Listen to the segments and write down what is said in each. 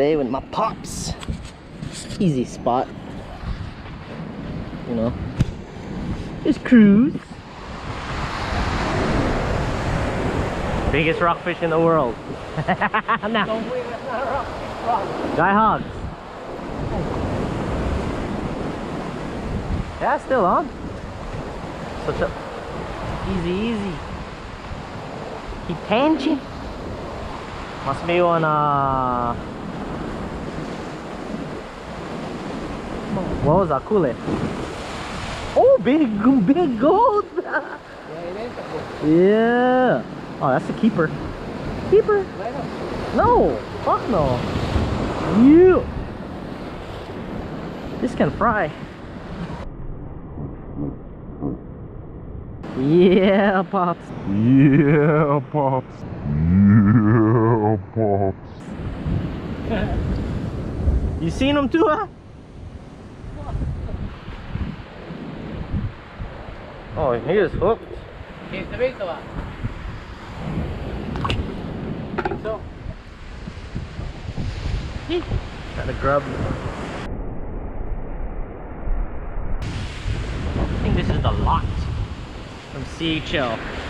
today with my pops. Easy spot. You know. Just cruise. Biggest rockfish in the world. nah. Don't wait, that's not a rock. rock. Guy hogs. Yeah, still on. Such a easy, easy. Keep tension. Must be on uh what was that? Kule? Oh big big gold! Yeah. Oh that's a keeper. Keeper? No! Fuck no! You! This can fry. Yeah, pops. Yeah, pops. Yeah, pops. You seen him too, huh? Oh, he is hooked. Okay, the ito ah. Think so? Gotta grub. I think this is the lot from CHL. Playing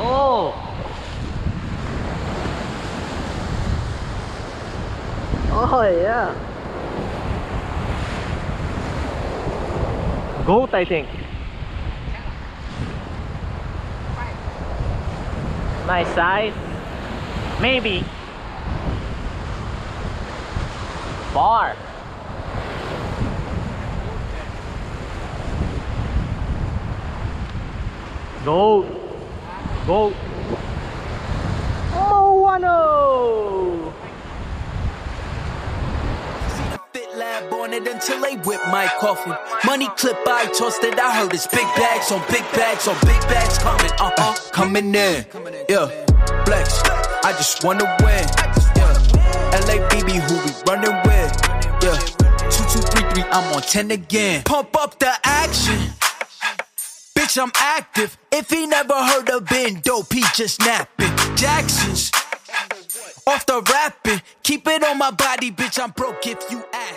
Oh! Oh yeah. Goat I think. Nice size. Maybe. Bar. Goat. Goat. Moano. Lab on it until they whip my coffin. Money clip, I tossed it. I heard it's big bags on big bags on big bags coming. Uh uh, coming in. Yeah, flex. I just wanna win. Yeah, LABB, who we running with? Yeah, two two three three. I'm on ten again. Pump up the action. Bitch, I'm active. If he never heard of Ben Dope, he just napping. Jackson's off the rapping. Keep it on my body, bitch. I'm broke if you asking.